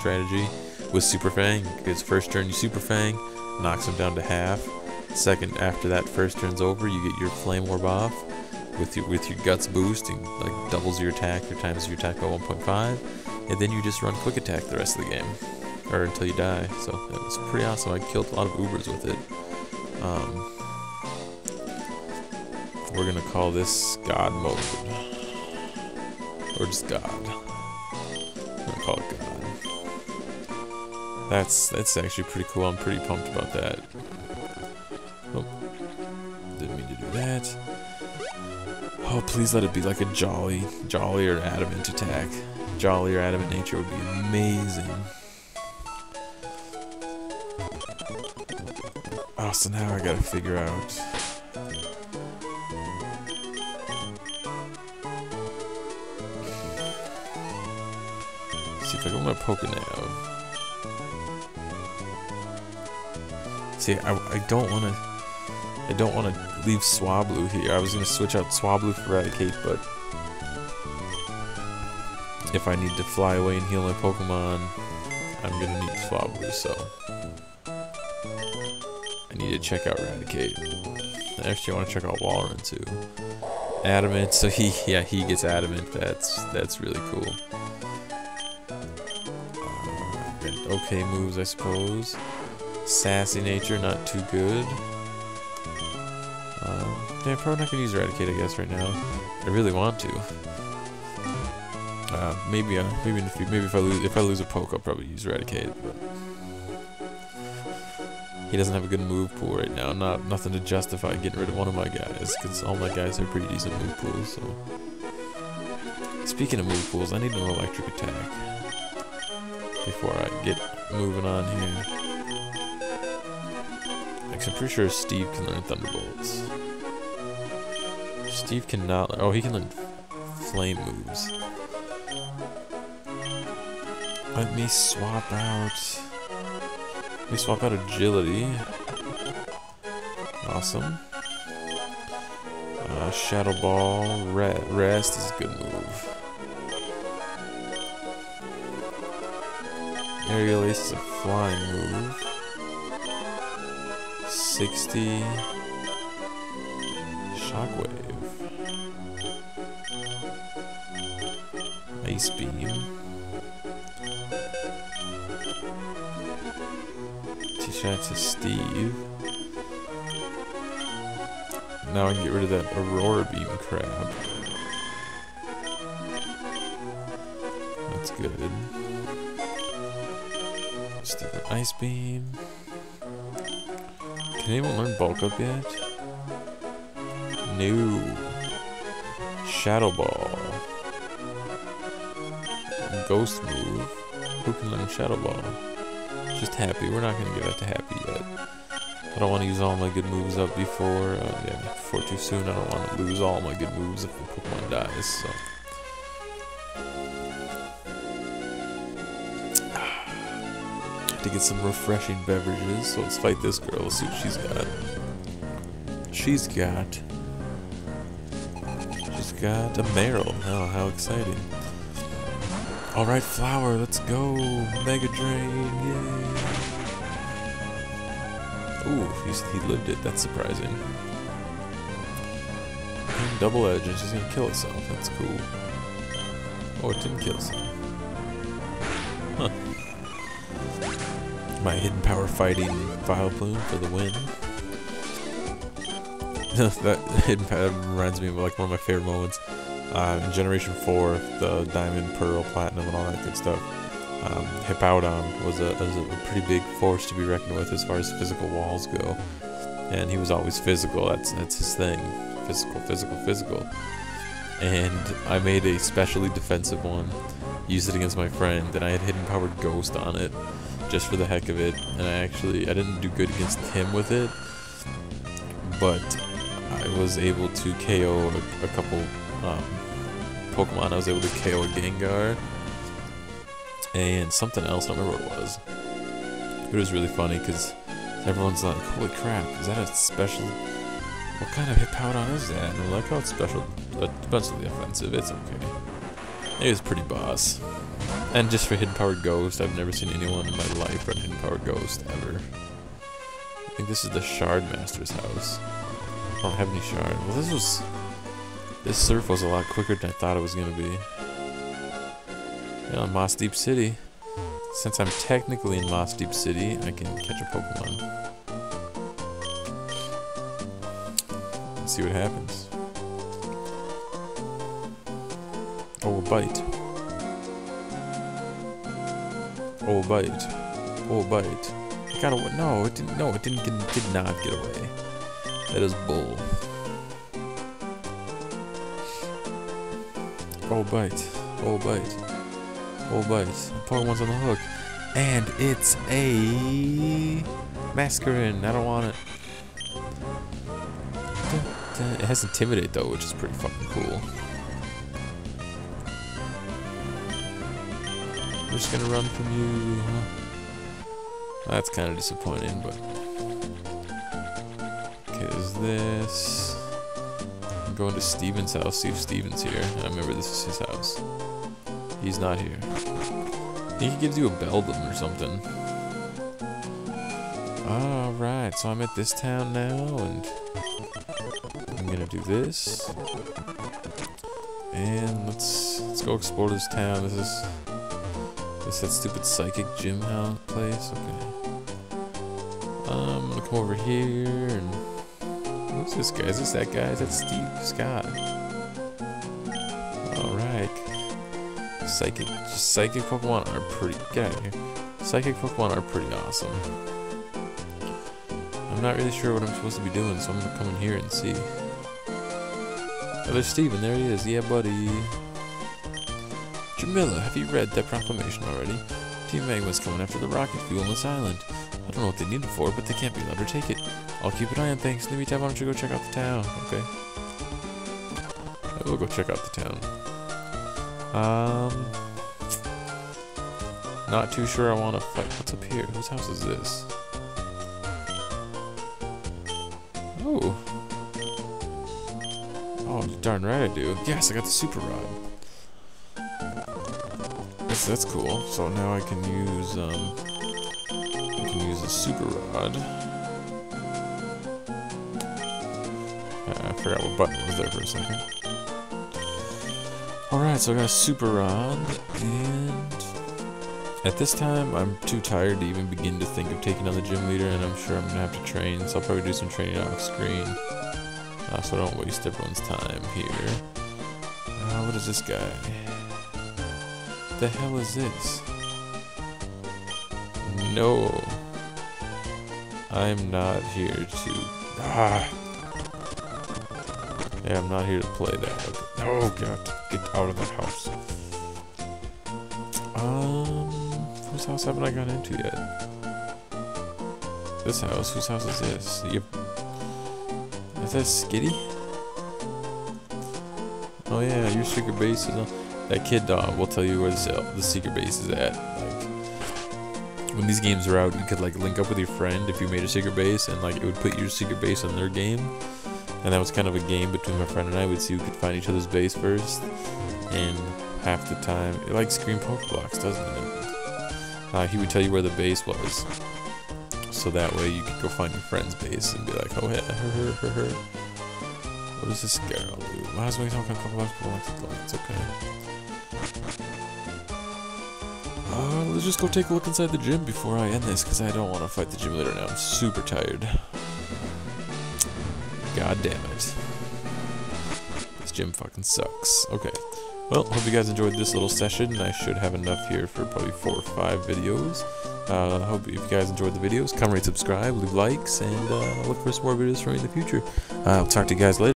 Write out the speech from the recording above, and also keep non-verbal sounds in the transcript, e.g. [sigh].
strategy with Super Fang. Because first turn you Super Fang, knocks him down to half. Second, after that first turn's over, you get your Flame Orb off with your with your Guts boost, and like doubles your attack or times your attack by 1.5, and then you just run Quick Attack the rest of the game, or until you die. So it was pretty awesome. I killed a lot of Ubers with it. Um, we're gonna call this God mode, or just God. I'm gonna call it God. That's that's actually pretty cool. I'm pretty pumped about that. Oh, didn't mean to do that. Oh, please let it be like a jolly, jolly or adamant attack. Jolly or adamant nature would be amazing. Oh, so now I gotta figure out. See if I go my Pokénav. See, I, I don't want to. I don't want to leave Swablu here. I was going to switch out Swablu for Eradicate, but if I need to fly away and heal my Pokemon, I'm going to need Swablu, so I need to check out Eradicate. Actually, I want to check out Walrein too. Adamant, so he, yeah, he gets Adamant. That's that's really cool. Uh, okay moves, I suppose. Sassy nature, not too good. Um, yeah, probably not gonna use Eradicate, I guess, right now. I really want to. Uh, maybe, uh, maybe if maybe if I lose if I lose a poke, I'll probably use Eradicate. But he doesn't have a good move pool right now. Not nothing to justify getting rid of one of my guys, because all my guys are pretty decent move pools. So, speaking of move pools, I need an electric attack before I get moving on here. Actually, I'm pretty sure Steve can learn Thunderbolts. Steve cannot. Oh, he can learn flame moves. Let me swap out. Let me swap out agility. Awesome. Uh, Shadow Ball. Re rest is a good move. Aerial Ace is a flying move. 60. Shockwave. Ice Beam. That to Steve. Now I can get rid of that Aurora Beam crab. That's good. Stupid Ice Beam. Can anyone learn Bulk Up yet? No. Shadow Ball. Ghost move. Who can learn Shadow Ball? Just Happy. We're not gonna give that to Happy yet. I don't want to use all my good moves up before, uh, yeah, before too soon. I don't want to lose all my good moves if the Pokemon dies, so. To get some refreshing beverages. So let's fight this girl. Let's see what she's got. She's got. She's got a Marill. Oh, how exciting! All right, Flower, let's go. Mega Drain, yay! Ooh, he's, he lived it. That's surprising. And double edge, and she's gonna kill herself. That's cool. Oh, it didn't kill herself. My hidden power fighting Vileplume for the win. [laughs] that hidden power reminds me of like one of my favorite moments. Uh, in Generation 4, the Diamond, Pearl, Platinum, and all that good stuff. Um, Hippowdon was a, was a pretty big force to be reckoned with as far as physical walls go. And he was always physical, that's, that's his thing. Physical, physical, physical. And I made a specially defensive one, used it against my friend, and I had hidden powered Ghost on it just for the heck of it, and I actually, I didn't do good against him with it, but I was able to KO a, a couple um, Pokemon. I was able to KO a Gengar, and something else, I don't remember what it was. It was really funny, because everyone's like, holy crap, is that a special, what kind of Hippowdon is that? And I'm like, oh, it's special, defensively offensive, it's okay. He was pretty boss. And just for Hidden Power Ghost, I've never seen anyone in my life run Hidden Power Ghost ever. I think this is the Shard Master's house. I don't have any shard. Well, this was... This surf was a lot quicker than I thought it was going to be. Yeah, Mossdeep City. Since I'm technically in Mossdeep City, I can catch a Pokemon. Let's see what happens. Oh, bite. Oh, bite. Oh, bite. I got away. No, it didn't. No, it didn't. Did not get away. That is bull. Oh, bite. Oh, bite. Oh, bite. Pokemon's on the hook. And it's a Masquerain. I don't want it. It has Intimidate though, which is pretty fucking cool. I'm just gonna run from you. That's kind of disappointing, but... Okay, there's this. I'm going to Steven's house, see if Steven's here. I remember this is his house. He's not here. I think he gives you a Beldum or something. Alright, so I'm at this town now, and I'm gonna do this. And let's let's go explore this town. This is this that stupid psychic gym house place. Okay. Um, I'm gonna come over here and who's this guy? Is this that guy? Is that Steve Scott? Alright. Psychic psychic Pokemon are pretty get out here. Psychic Pokemon are pretty awesome. I'm not really sure what I'm supposed to be doing, so I'm gonna come in here and see. Oh, there's Steven. There he is. Yeah, buddy. Jamila, have you read that proclamation already? Team Magma's coming after the rocket fuel on this island. I don't know what they need it for, but they can't be allowed to take it. I'll keep an eye on things. In the meantime, why don't you go check out the town? Okay. I will go check out the town. Um... Not too sure I want to fight. What's up here? Whose house is this? Oh. Oh, darn right I do. Yes, I got the super rod. That's, cool. So now I can use, um... I can use a super rod. Uh, I forgot what button was there for a second. Alright, so I got a super rod, and... At this time, I'm too tired to even begin to think of taking on the gym leader, and I'm sure I'm gonna have to train, so I'll probably do some training off screen. Uh, so I don't waste everyone's time here. Uh, what is this guy? The hell is this? No. I'm not here to... Ah! Yeah, I'm not here to play that. Okay. Oh, God. Get out of the house. Um, whose house haven't I gone into yet? This house? Whose house is this? Yep. is that Skitty? Oh yeah, your secret base is on. That kid dog will tell you where the, secret base is at. Like, when these games are out, you could like link up with your friend if you made a secret base, and like it would put your secret base on their game. And that was kind of a game between my friend and I. We'd see who could find each other's base first. And half the time, it like Scream Pokeblocks, doesn't it? Uh, he would tell you where the base was so that way you could go find your friend's base and be like, oh yeah, her, her, her, her. What does this girl do? Might as well talk a couple of people It's okay. Uh, let's just go take a look inside the gym before I end this, because I don't want to fight the gym leader now. I'm super tired. God damn it. This gym fucking sucks. Okay. Well, hope you guys enjoyed this little session. I should have enough here for probably four or five videos. Uh, hope if you guys enjoyed the videos, comment, rate, subscribe, leave likes, and uh, look for some more videos from me in the future. Uh, I'll talk to you guys later.